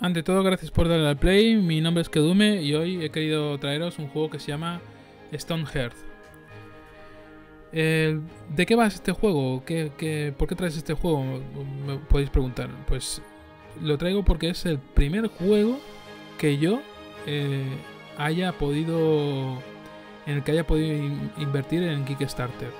Ante todo, gracias por darle al play. Mi nombre es Kedume y hoy he querido traeros un juego que se llama Stone Hearth. Eh, ¿De qué va este juego? ¿Qué, por qué traes este juego? Me podéis preguntar. Pues lo traigo porque es el primer juego que yo eh, haya podido. en el que haya podido invertir en Kickstarter.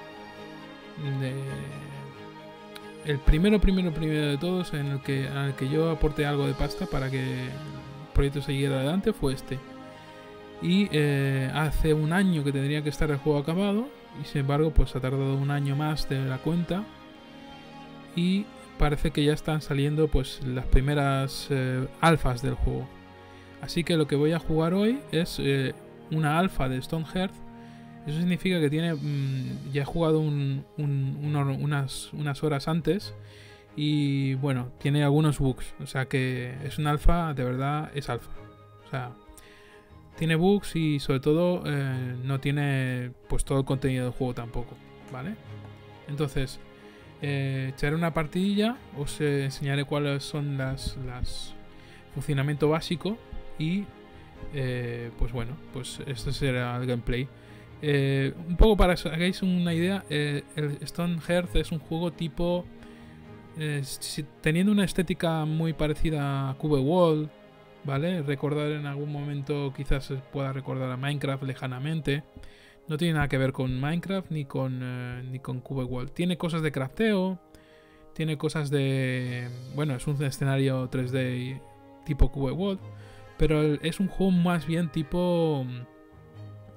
El primero, primero, primero de todos en el que, en el que yo aporté algo de pasta para que el proyecto siguiera adelante fue este. Y eh, hace un año que tendría que estar el juego acabado. Y sin embargo, pues ha tardado un año más de la cuenta. Y parece que ya están saliendo pues las primeras eh, alfas del juego. Así que lo que voy a jugar hoy es eh, una alfa de Stonehearth. Eso significa que tiene. Mm, ya he jugado unas, unas horas antes. Y bueno, tiene algunos bugs. O sea que es una alfa, de verdad es alfa. O sea, tiene bugs y sobre todo eh, no tiene pues todo el contenido del juego tampoco, ¿vale? Entonces, eh, echaré una partidilla, os enseñaré cuáles son las, funcionamiento básico y eh, pues bueno, pues este será el gameplay. Un poco para que hagáis una idea, el Stone Hearth es un juego tipo teniendo una estética muy parecida a Cube Wall ¿vale? Recordar en algún momento quizás pueda recordar a Minecraft lejanamente. No tiene nada que ver con Minecraft ni con, eh, ni con Cube World. Tiene cosas de crafteo, tiene cosas de... Bueno, es un escenario 3D tipo Cube World, pero es un juego más bien tipo...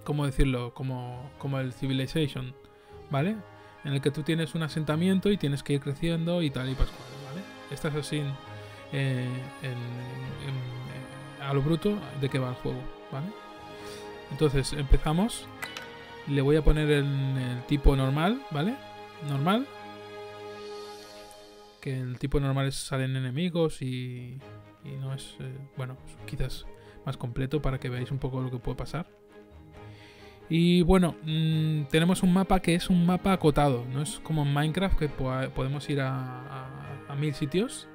¿Cómo decirlo? Como, como el Civilization, ¿vale? En el que tú tienes un asentamiento y tienes que ir creciendo y tal y pascual, ¿vale? Estás así eh, en a lo bruto de qué va el juego, ¿vale? Entonces empezamos. Le voy a poner en el tipo normal, ¿vale? Normal. Que el tipo normal salen enemigos y, y no es, eh, bueno, quizás más completo para que veáis un poco lo que puede pasar. Y bueno, mm, tenemos un mapa que es un mapa acotado, no es como en Minecraft que podemos ir a, a mil sitios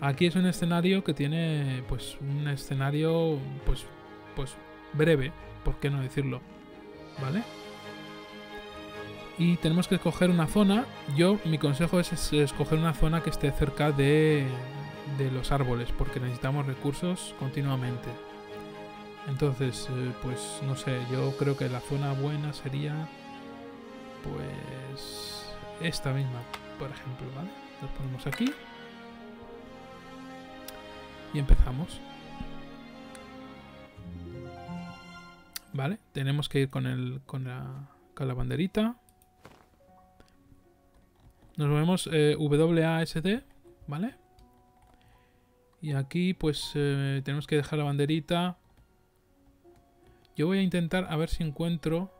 Aquí es un escenario que tiene, pues, un escenario, pues, pues breve, ¿por qué no decirlo? ¿Vale? Y tenemos que escoger una zona. Yo, mi consejo es, escoger una zona que esté cerca de, de los árboles, porque necesitamos recursos continuamente. Entonces, eh, pues no sé, yo creo que la zona buena sería, pues, esta misma, por ejemplo, ¿vale? Lo ponemos aquí y empezamos. Vale, tenemos que ir con, el, con, la, con la banderita. Nos movemos eh, WASD, ¿vale? Y aquí pues eh, tenemos que dejar la banderita. Yo voy a intentar a ver si encuentro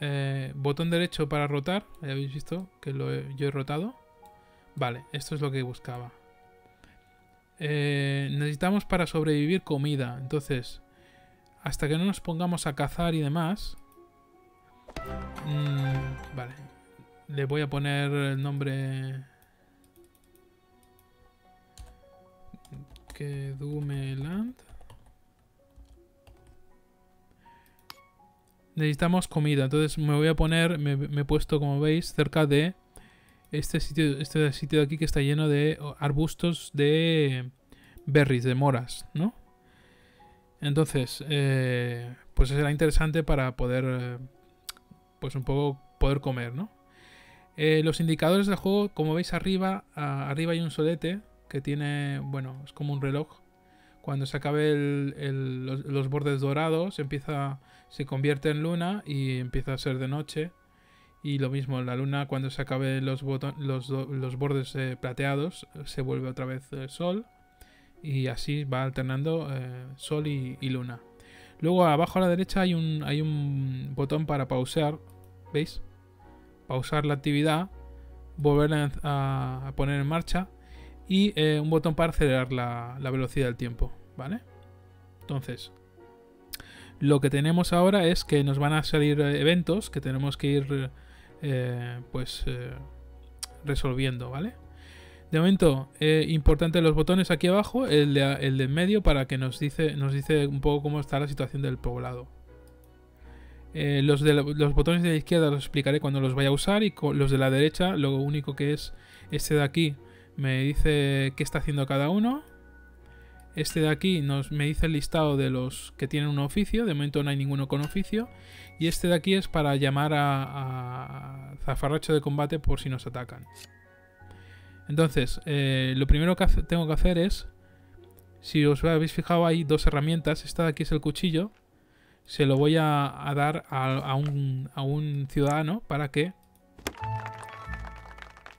eh, botón derecho para rotar. Ya habéis visto que lo yo he rotado. Vale, esto es lo que buscaba. Eh, necesitamos para sobrevivir comida. Entonces, hasta que no nos pongamos a cazar y demás... Mm, vale. Le voy a poner el nombre... Que Necesitamos comida. Entonces me voy a poner... Me, he puesto, como veis, cerca de este sitio, este sitio de aquí que está lleno de arbustos de berries, de moras, ¿no? Entonces, eh, pues será interesante para poder, eh, pues un poco poder comer, ¿no? Eh, los indicadores del juego, como veis arriba, arriba hay un solete que tiene, bueno, es como un reloj. Cuando se acabe los, bordes dorados, empieza, se convierte en luna y empieza a ser de noche. Y lo mismo, la luna cuando se acabe los, bordes eh, plateados se vuelve otra vez eh, sol. Y así va alternando eh, sol y, luna. Luego abajo a la derecha hay un, botón para pausar. ¿Veis? Pausar la actividad. Volver a, poner en marcha. Y un botón para acelerar la velocidad del tiempo. ¿Vale? Entonces, lo que tenemos ahora es que nos van a salir eventos que tenemos que ir eh, pues eh, resolviendo, ¿vale? De momento, eh, importante los botones aquí abajo, el de, el en medio para que nos dice, nos dice un poco cómo está la situación del poblado. Eh, los, de los botones de la izquierda los explicaré cuando los vaya a usar y los de la derecha lo único que es este de aquí me dice qué está haciendo cada uno. Este de aquí nos, me dice el listado de los que tienen un oficio, de momento no hay ninguno con oficio. Y este de aquí es para llamar a, zafarracho de combate por si nos atacan. Entonces, eh, lo primero que tengo que hacer es, si os habéis fijado hay dos herramientas, esta de aquí es el cuchillo, se lo voy a, dar a, un, ciudadano para que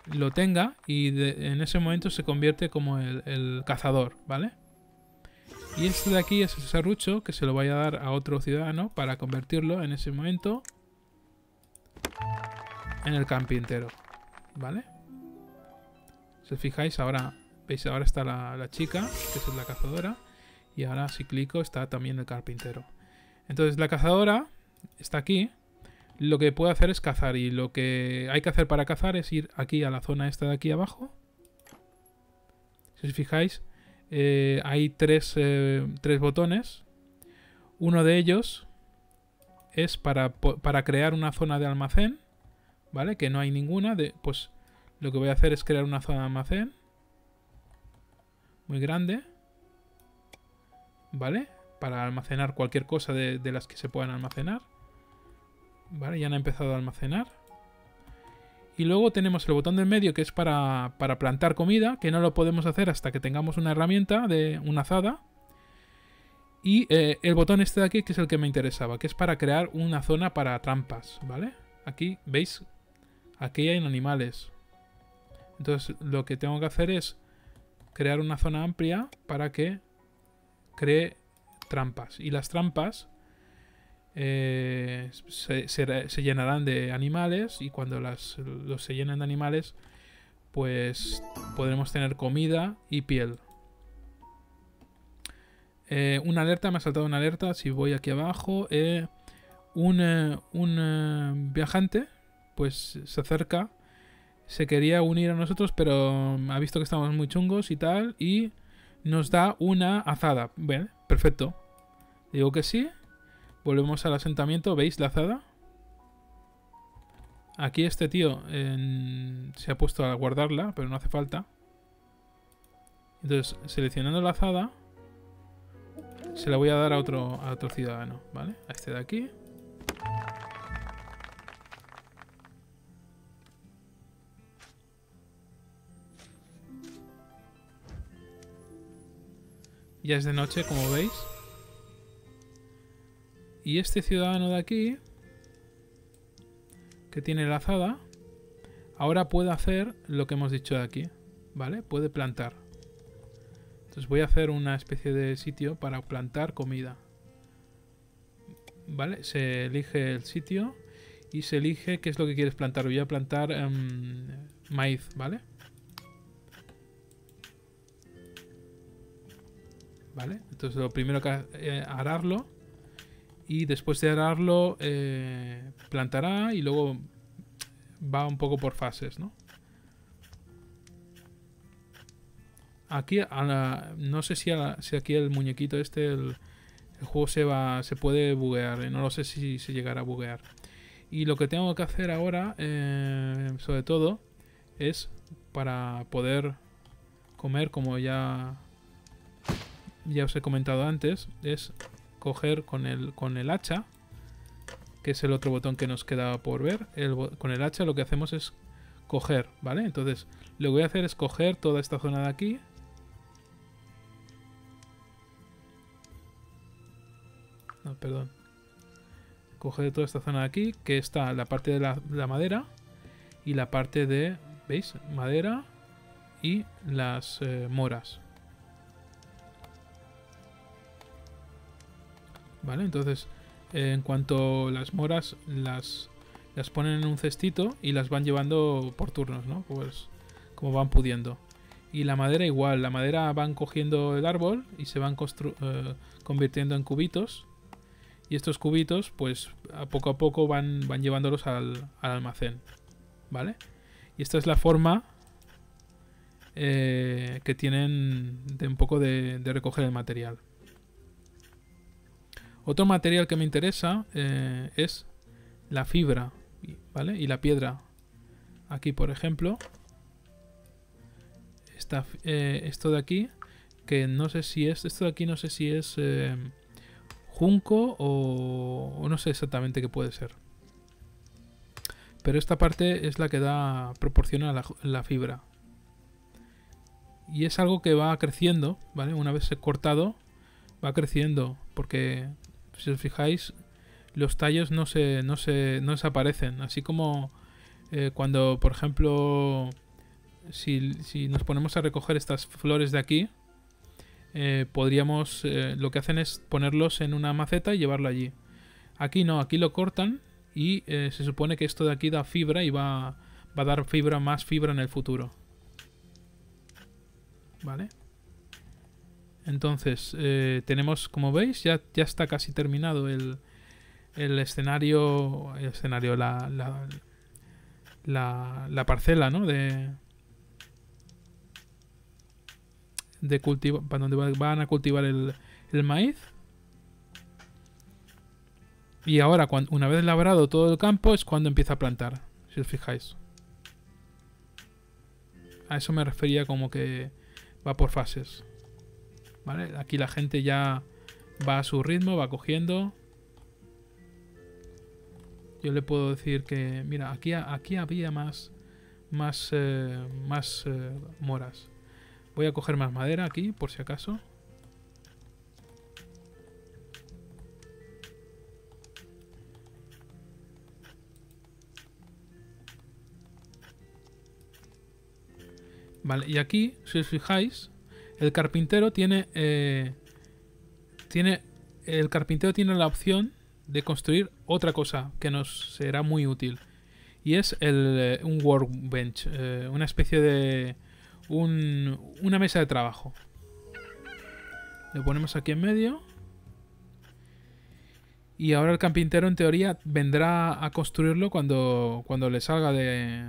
lo tenga y en ese momento se convierte como el, el cazador, ¿vale? Y este de aquí es el serrucho que se lo voy a dar a otro ciudadano para convertirlo en ese momento en el carpintero, ¿vale? Si os fijáis, ahora, veis, ahora está la, la chica, que es la cazadora, y ahora si clico está también el carpintero. Entonces la cazadora está aquí, lo que puede hacer es cazar, y lo que hay que hacer para cazar es ir aquí a la zona esta de aquí abajo. Si os fijáis, eh, hay tres, eh, tres botones. Uno de ellos es para, para crear una zona de almacén, ¿vale? Que no hay ninguna, de, pues lo que voy a hacer es crear una zona de almacén muy grande, ¿vale? Para almacenar cualquier cosa de, de las que se puedan almacenar. ¿Vale? Ya han empezado a almacenar. Y luego tenemos el botón del medio que es para, para plantar comida, que no lo podemos hacer hasta que tengamos una herramienta de una azada. Y eh, el botón este de aquí, que es el que me interesaba, que es para crear una zona para trampas, ¿vale? Aquí, ¿veis? Aquí hay animales. Entonces lo que tengo que hacer es crear una zona amplia para que cree trampas. Y las trampas eh, se, se- llenarán de animales y cuando las, los se llenen de animales pues podremos tener comida y piel. Eh, una alerta, me ha saltado una alerta. Si voy aquí abajo, eh, un, un viajante pues se acerca. Se quería unir a nosotros, pero ha visto que estamos muy chungos y tal. Y nos da una azada. Bien, perfecto. Digo que sí. Volvemos al asentamiento. ¿Veis la azada? Aquí este tío se ha puesto a guardarla, pero no hace falta. Entonces, seleccionando la azada, se la voy a dar a otro, a otro ciudadano, ¿vale? A este de aquí. Ya es de noche, como veis. Y este ciudadano de aquí, que tiene la azada, ahora puede hacer lo que hemos dicho de aquí, ¿vale? Puede plantar. Entonces voy a hacer una especie de sitio para plantar comida. ¿Vale? Se elige el sitio y se elige qué es lo que quieres plantar. Voy a plantar em, maíz, ¿vale? ¿Vale? Entonces lo primero que eh, ararlo y después de ararlo eh, plantará y luego va un poco por fases, ¿no? Aquí, a la- no sé si, si aquí el muñequito este, el, el juego se va, se puede buguear, eh, no lo sé si se llegará a buguear. Y lo que tengo que hacer ahora, eh, sobre todo, es para poder comer, como ya, ya os he comentado antes, es coger con el, con el hacha, que es el otro botón que nos quedaba por ver. El con el hacha lo que hacemos es coger, ¿vale? Entonces, lo que voy a hacer es coger toda esta zona de aquí. No, perdón. Coger toda esta zona de aquí, que está la parte de la, la madera y la parte de, ¿veis? Madera y las eh, moras. ¿Vale? Entonces, eh, en cuanto las moras las, las ponen en un cestito y las van llevando por turnos, ¿no? Pues como van pudiendo. Y la madera igual, la madera van cogiendo el árbol y se van eh, convirtiendo en cubitos. Y estos cubitos, pues a poco a poco van, van llevándolos al, al almacén. ¿Vale? Y esta es la forma eh, que tienen de un poco de, de, recoger el material. Otro material que me interesa eh, es la fibra, ¿vale? Y la piedra. Aquí, por ejemplo, está eh, esto de aquí, que no sé si es, esto de aquí no sé si es eh, junco o, no sé exactamente qué puede ser. Pero esta parte es la que da, proporciona la, la fibra. Y es algo que va creciendo, ¿vale? Una vez cortado, va creciendo, porque si os fijáis, los tallos no se, no se no desaparecen. Así como eh, cuando, por ejemplo, si, si, nos ponemos a recoger estas flores de aquí, eh, podríamos, eh, lo que hacen es ponerlos en una maceta y llevarlo allí. Aquí no, aquí lo cortan y se supone que esto de aquí da fibra y va, va a dar fibra, más fibra en el futuro. ¿Vale? Entonces, eh, tenemos, como veis, ya, ya está casi terminado el, el escenario, el escenario, la, la, la, la parcela, ¿no? De, de cultivo, para donde van a cultivar el, el maíz. Y ahora, cuando, una vez labrado todo el campo, es cuando empieza a plantar, si os fijáis. A eso me refería como que va por fases. Aquí la gente ya va a su ritmo, va cogiendo. Yo le puedo decir que, mira, aquí, aquí había más, más, eh, más eh, moras. Voy a coger más madera aquí, por si acaso. Vale, y aquí, si os fijáis, el carpintero tiene... Eh, tiene... El carpintero tiene la opción de construir otra cosa que nos será muy útil. Y es el, eh, un workbench, eh, una especie de... Un, una mesa de trabajo. Le ponemos aquí en medio. Y ahora el carpintero en teoría vendrá a construirlo cuando, cuando le salga de,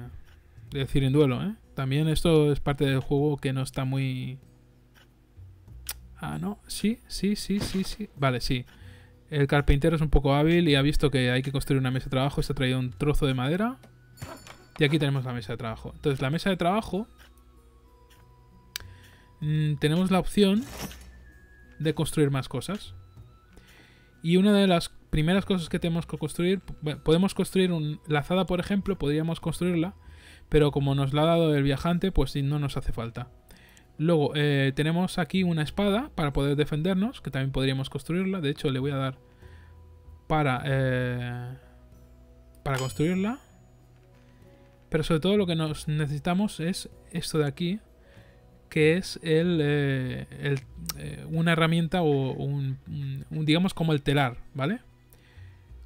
de decir en duelo. ¿eh? También esto es parte del juego que no está muy... Ah, no, sí, sí, sí, sí, sí. Vale, sí. El carpintero es un poco hábil y ha visto que hay que construir una mesa de trabajo. Se ha traído un trozo de madera. Y aquí tenemos la mesa de trabajo. Entonces, la mesa de trabajo... Mmm, tenemos la opción de construir más cosas. Y una de las primeras cosas que tenemos que construir... Podemos construir un, la azada, por ejemplo. Podríamos construirla. Pero como nos la ha dado el viajante, pues no nos hace falta. Luego eh, tenemos aquí una espada para poder defendernos, que también podríamos construirla. De hecho, le voy a dar para, eh, para construirla. Pero sobre todo lo que nos necesitamos es esto de aquí, que es el, eh, el una herramienta o un, un, digamos como el telar, ¿vale?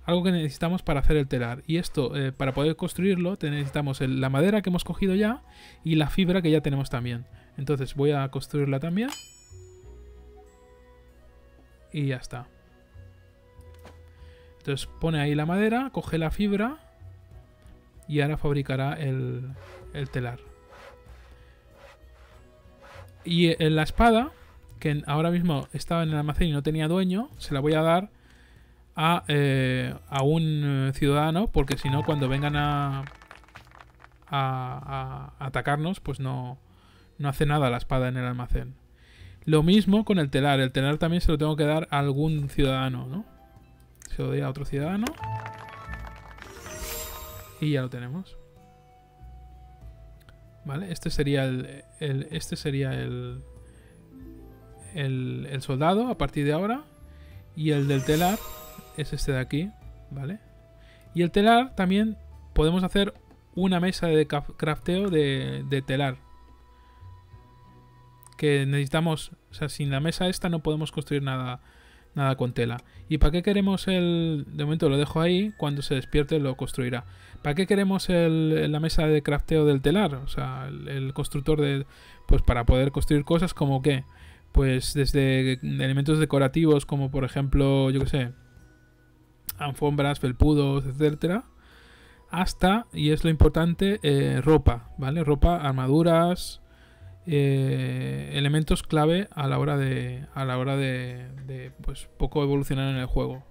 Algo que necesitamos para hacer el telar. Y esto, para poder construirlo, necesitamos el, la madera que hemos cogido ya y la fibra que ya tenemos también. Entonces voy a construirla también. Y ya está. Entonces pone ahí la madera, coge la fibra y ahora fabricará el, el telar. Y en la espada, que ahora mismo estaba en el almacén y no tenía dueño, se la voy a dar a, eh, un ciudadano, porque si no, cuando vengan a, atacarnos, pues no, no hace nada la espada en el almacén. Lo mismo con el telar. El telar también se lo tengo que dar a algún ciudadano, ¿no? Se lo doy a otro ciudadano. Y ya lo tenemos. ¿Vale? Este sería el, este sería el, el, el soldado a partir de ahora. Y el del telar es este de aquí, ¿vale? Y el telar también podemos hacer una mesa de crafteo de telar que necesitamos, o sea, sin la mesa esta no podemos construir nada, nada con tela. ¿Y para qué queremos el, de momento lo dejo ahí, cuando se despierte lo construirá. ¿Para qué queremos el, la mesa de crafteo del telar? O sea, el, constructor de, pues para poder construir cosas como que, pues desde elementos decorativos como por ejemplo, yo que sé, alfombras, felpudos, etcétera, hasta, y es lo importante, eh, ropa, ¿vale? Ropa, armaduras, eh, elementos clave a la hora de a la hora de, pues poco evolucionar en el juego.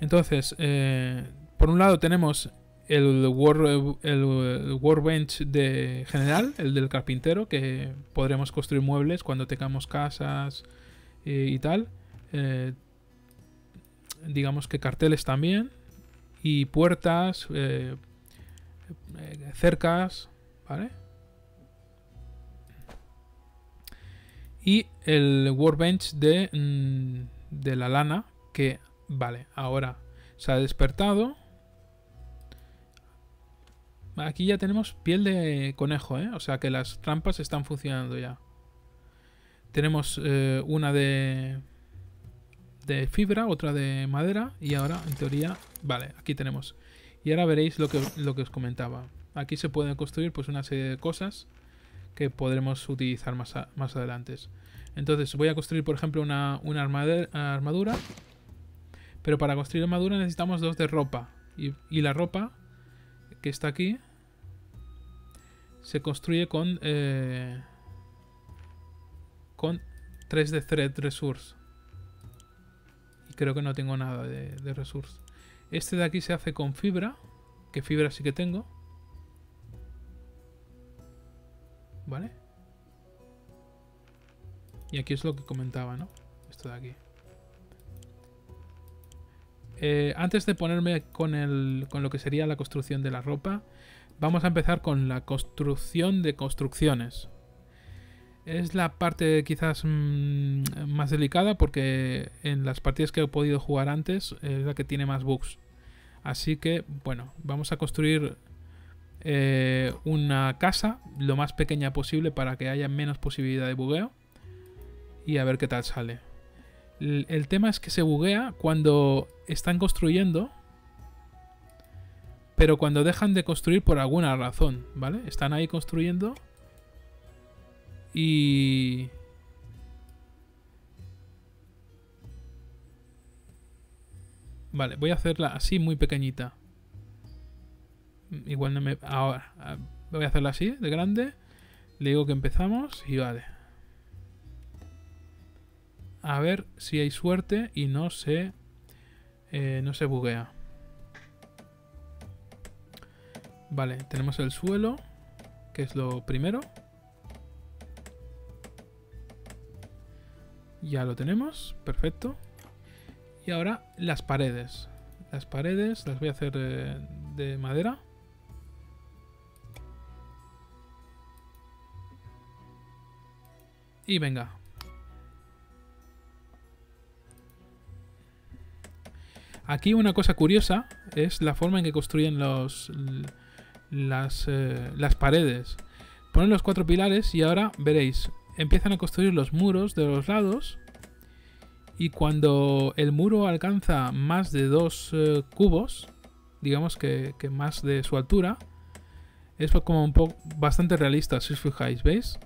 Entonces eh, por un lado tenemos el, workbench de general el del carpintero que podremos construir muebles cuando tengamos casas eh, y tal. Digamos que carteles también y puertas cercas vale y el workbench de, mm, de la lana que vale. Ahora se ha despertado. Aquí ya tenemos piel de conejo ¿eh? o sea que las trampas están funcionando ya. Tenemos eh, una de de fibra otra de madera y ahora en teoría vale aquí tenemos. Y ahora veréis lo que, lo que os comentaba. Aquí se pueden construir pues una serie de cosas que podremos utilizar más, más adelante. Entonces voy a construir, por ejemplo, una, una armadura. Pero para construir armadura necesitamos dos de ropa. Y, la ropa que está aquí se construye con eh, con 3 de thread resource. Y creo que no tengo nada de, de resource. Este de aquí se hace con fibra, que fibra sí que tengo. ¿Vale? Y aquí es lo que comentaba, ¿no? Esto de aquí. Eh, antes de ponerme con, el, con lo que sería la construcción de la ropa, vamos a empezar con la construcción de construcciones. Es la parte quizás mmm, más delicada porque en las partidas que he podido jugar antes es la que tiene más bugs. Así que, bueno, vamos a construir eh, una casa lo más pequeña posible para que haya menos posibilidad de bugueo y a ver qué tal sale. El, el tema es que se buguea cuando están construyendo, pero cuando dejan de construir por alguna razón, ¿vale? Están ahí construyendo y... Vale, voy a hacerla así muy pequeñita. Igual no me... Ahora, voy a hacerla así, de grande. Le digo que empezamos y vale. A ver si hay suerte y no se... Eh, no se buguea. Vale, tenemos el suelo, que es lo primero. Ya lo tenemos, perfecto. Y ahora las paredes. Las paredes las voy a hacer eh, de madera. Y venga. Aquí una cosa curiosa es la forma en que construyen los las, eh, las paredes. Ponen los cuatro pilares y ahora veréis, empiezan a construir los muros de los lados. Y cuando el muro alcanza más de dos eh, cubos, digamos que, que, más de su altura, es como un poco bastante realista, si os fijáis, ¿veis?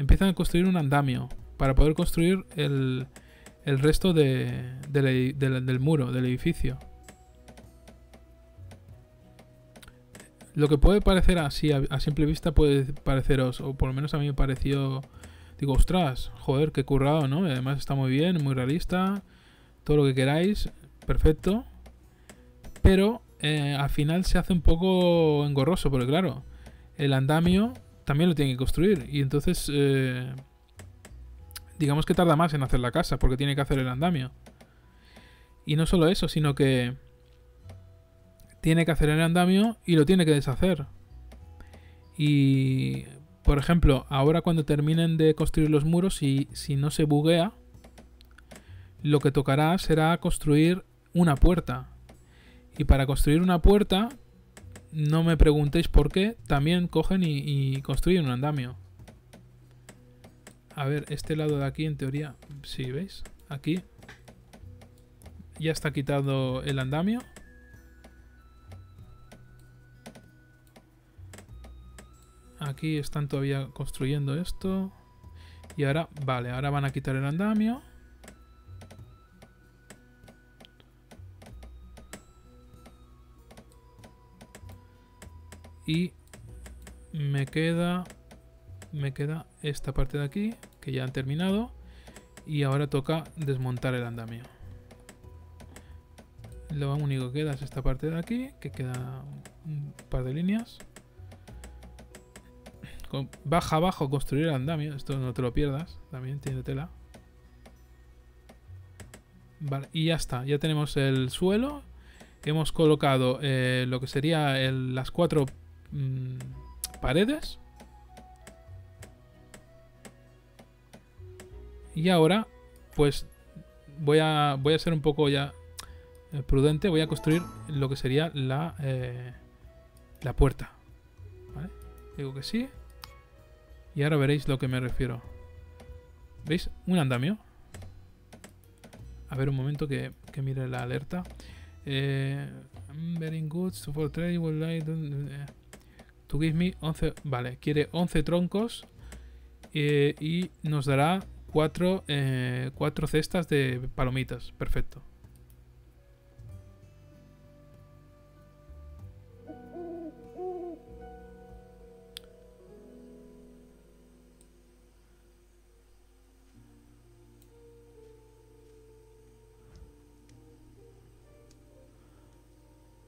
Empiezan a construir un andamio para poder construir el, el resto de, de, de, del muro, del edificio. Lo que puede parecer así, a, a, simple vista, puede pareceros, o por lo menos a mí me pareció, digo, ostras, joder, qué currado, ¿no? Y además está muy bien, muy realista, todo lo que queráis, perfecto. Pero eh, al final se hace un poco engorroso, porque claro, el andamio también lo tiene que construir. Y entonces, eh, digamos que tarda más en hacer la casa, porque tiene que hacer el andamio. Y no solo eso, sino que tiene que hacer el andamio y lo tiene que deshacer. Y, por ejemplo, ahora cuando terminen de construir los muros, y si no se buguea, lo que tocará será construir una puerta. Y para construir una puerta no me preguntéis por qué, también cogen y, construyen un andamio. A ver, este lado de aquí en teoría, si sí, veis, aquí ya está quitado el andamio. Aquí están todavía construyendo esto. Y ahora, vale, ahora van a quitar el andamio. Y me queda me queda esta parte de aquí, que ya han terminado. Y ahora toca desmontar el andamio. Lo único que queda es esta parte de aquí, que queda un par de líneas. baja abajo construir el andamio, esto no te lo pierdas, también tiene tela. Vale, y ya está, ya tenemos el suelo. Hemos colocado eh, lo que sería las cuatro mm, paredes. Y ahora, pues voy a, voy a ser un poco ya eh, prudente, voy a construir lo que sería la, eh, la puerta. Digo que sí. Y ahora veréis lo que me refiero. ¿Veis? Un andamio. A ver un momento que, mire la alerta. Eh, very good. For trade, will like to give me 11. Vale, quiere 11 troncos. y nos dará 4 cuatro cestas de palomitas. Perfecto.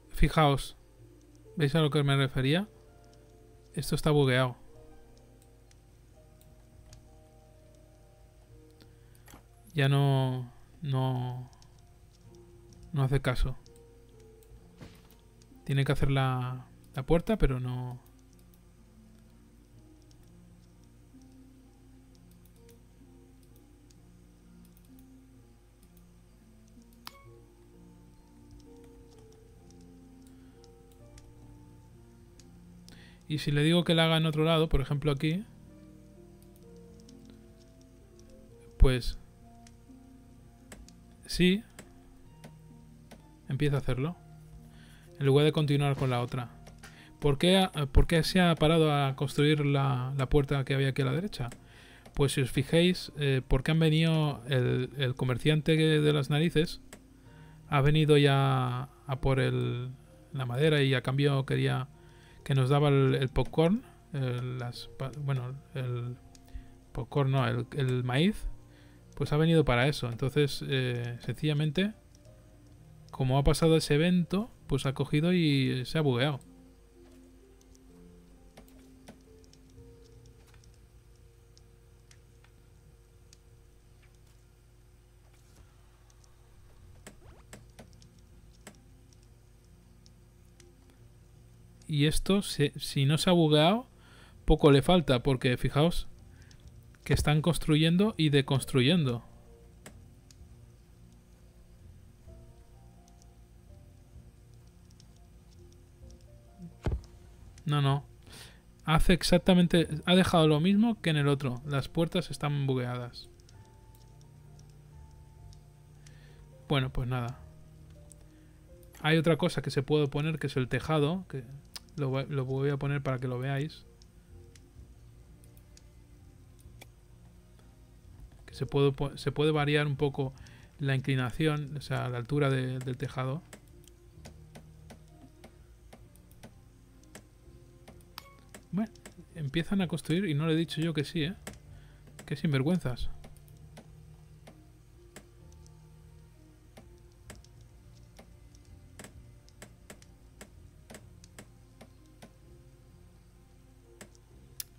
Fijaos. ¿Veis a lo que me refería? Esto está bugueado. Ya no... No... No hace caso. Tiene que hacer la, la puerta, pero no... Y si le digo que la haga en otro lado, por ejemplo aquí, pues sí, empieza a hacerlo. En lugar de continuar con la otra. ¿Por qué, se ha parado a construir la, puerta que había aquí a la derecha? Pues si os fijéis, eh, porque han venido el, el, comerciante de las narices, ha venido ya a por el, la madera y a cambio quería que nos daba el, popcorn, las, bueno, el popcorn no, el, maíz, pues ha venido para eso. Entonces, eh, sencillamente, como ha pasado ese evento, pues ha cogido y se ha bugueado. Y esto, si, no se ha bugueado, poco le falta, porque fijaos que están construyendo y deconstruyendo. No, no. Hace exactamente... Ha dejado lo mismo que en el otro. Las puertas están bugueadas. Bueno, pues nada. Hay otra cosa que se puede poner, que es el tejado, que lo, voy a poner para que lo veáis. Que se puede, se puede variar un poco la inclinación, o sea, la altura del tejado. Bueno, empiezan a construir y no le he dicho yo que sí, ¿eh? Qué sinvergüenzas.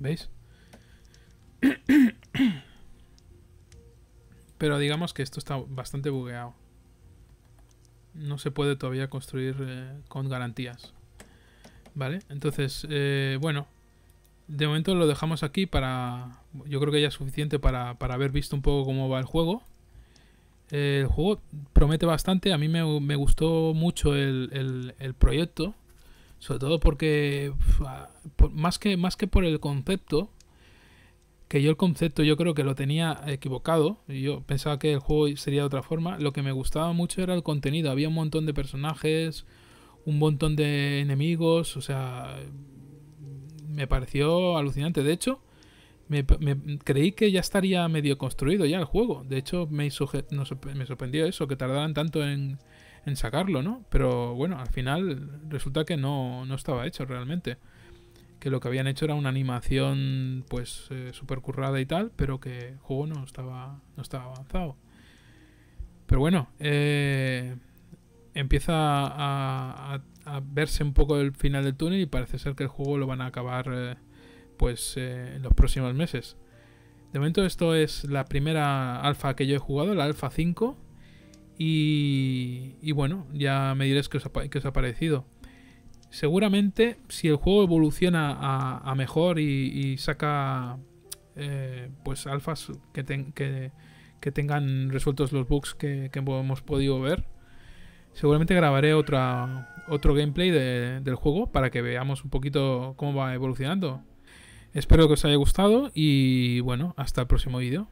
¿Veis? Pero digamos que esto está bastante bugueado. No se puede todavía construir eh, con garantías. ¿Vale? Entonces, eh, bueno. De momento lo dejamos aquí para... Yo creo que ya es suficiente para, haber visto un poco cómo va el juego. el juego promete bastante. A mí me, gustó mucho el, el proyecto. Sobre todo porque, más, que, más que por el concepto, que yo el concepto yo creo que lo tenía equivocado, yo pensaba que el juego sería de otra forma, lo que me gustaba mucho era el contenido, había un montón de personajes, un montón de enemigos, o sea, me pareció alucinante, de hecho, me, creí que ya estaría medio construido ya el juego, de hecho me, me sorprendió eso, que tardaran tanto en, en sacarlo, ¿no? Pero bueno, al final resulta que no, no estaba hecho realmente. que lo que habían hecho era una animación pues eh, super currada y tal, pero que el juego no estaba, no estaba avanzado. Pero bueno, eh, empieza a, verse un poco el final del túnel y parece ser que el juego lo van a acabar eh, pues en los próximos meses. De momento esto es la primera alfa que yo he jugado, la alfa 5. Y, bueno, ya me diréis qué os ha parecido. Seguramente, si el juego evoluciona a, mejor y, saca eh, pues alfas que, tengan resueltos los bugs que, hemos podido ver, seguramente grabaré otra, otro gameplay del juego para que veamos un poquito cómo va evolucionando. Espero que os haya gustado y bueno, hasta el próximo vídeo.